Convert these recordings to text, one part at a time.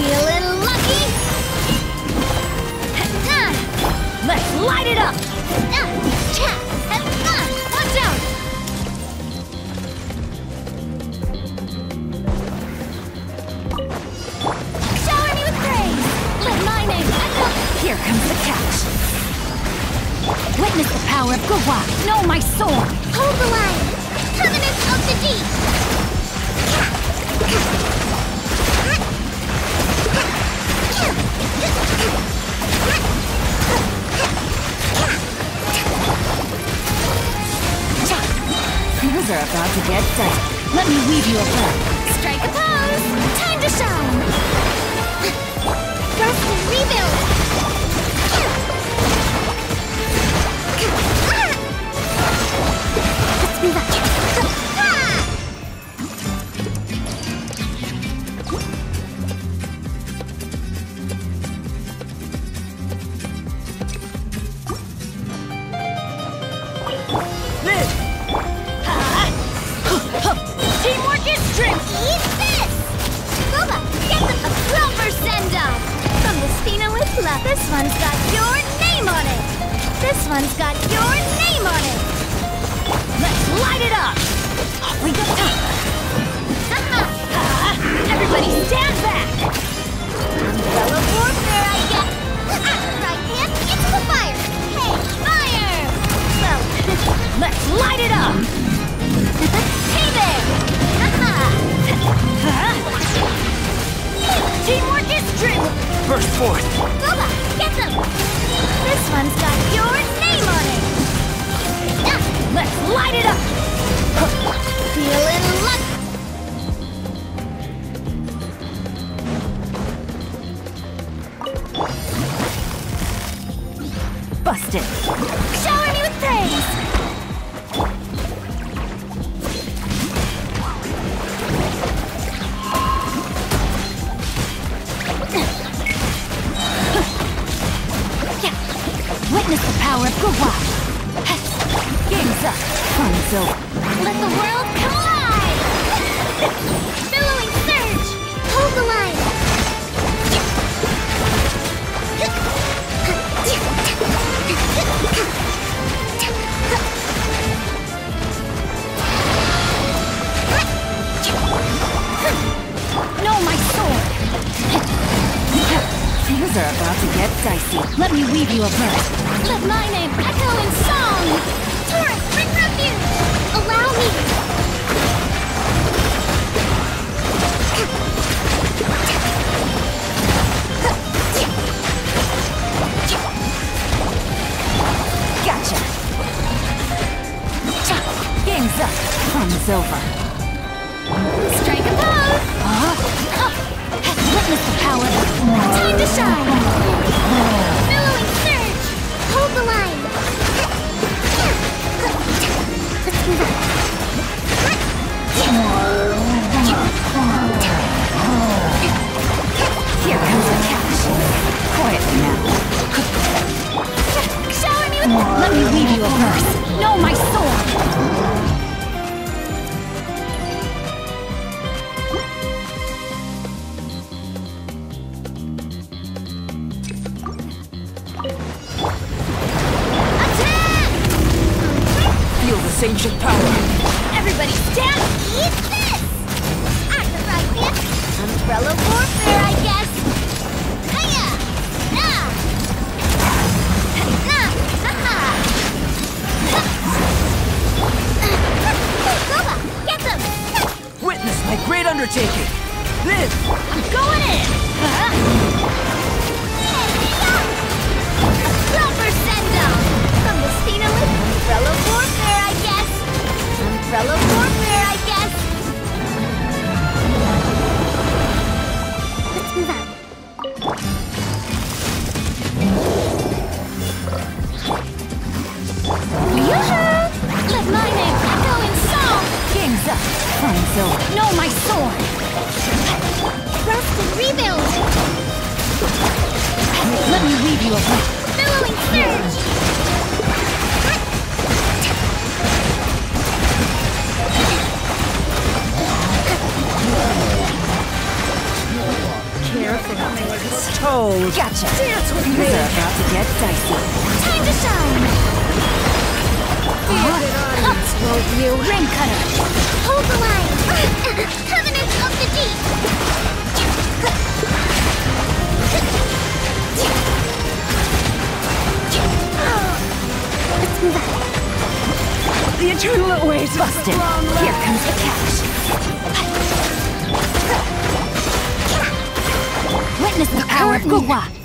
Feeling lucky? Let's light it up! Shower me with praise! Let my name echo! Here comes the catch. Witness the power of. Know my sword. Hold the line! Covenant of the Deep! Are about to get dicey. Let me weave you a web. Strike a pose! Time to shine! And rebuild! Spina with love. This one's got your name on it! This one's got your name on it! Let's light it up. Off we go. Everybody stand back. Umbrella warfare, I guess! Right hand into the fire! Hey, fire! Let's light it up. Over. Let the world come alive! Billowing surge! Hold the line! Know my sword. Things are about to get dicey. Let me weave you a verse. Let my name echo in song! Taurus, Time to shine! Billowing surge! Hold the line! Know my undertaking! This! I'm going in. Huh? Clover send-down! From the Spina with Umbrella warfare, I guess! Umbrella warfare, you alone. Billowing surge! Toad. Gotcha. Dance with me. are about to get dicey. Time to shine! Won't you? Rain cutter. Hold the line! Covenant of the Deep! On. The eternal awaits. Busted. Here comes the catch. Witness the power of Guoba.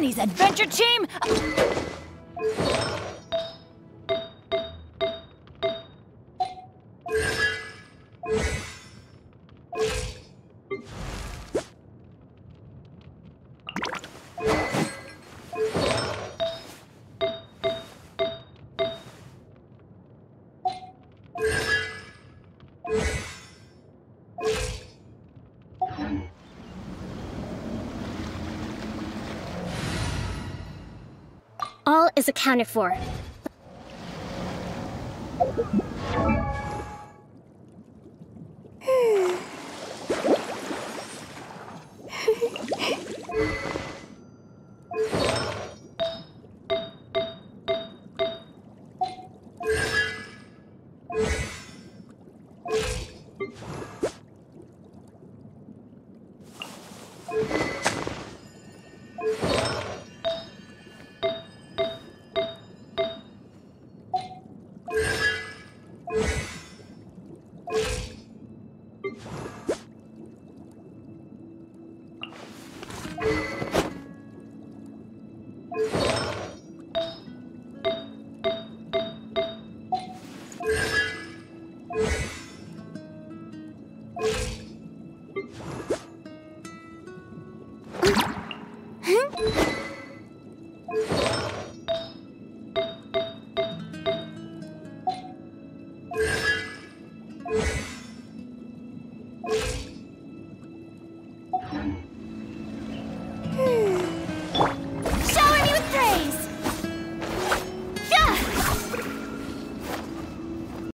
Benny's adventure team. All is accounted for.